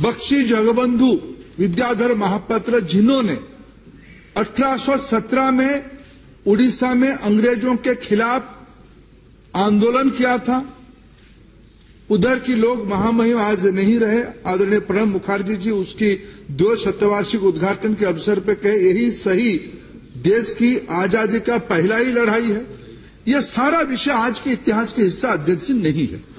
बख्शी जगबंधु विद्याधर महापात्र जिन्होंने 1817 में उड़ीसा में अंग्रेज़ों के खिलाफ आंदोलन किया था। उधर की लोग महामहिम आज नहीं रहे। आदरणीय प्रणब मुखर्जी जी उसकी दो शतवार्षिक उद्घाटन के अवसर पर कहे, यही सही देश की आज़ादी का पहला ही लड़ाई है। यह सारा विषय आज के इतिहास के हिस्सा अध्यक्ष नहीं है।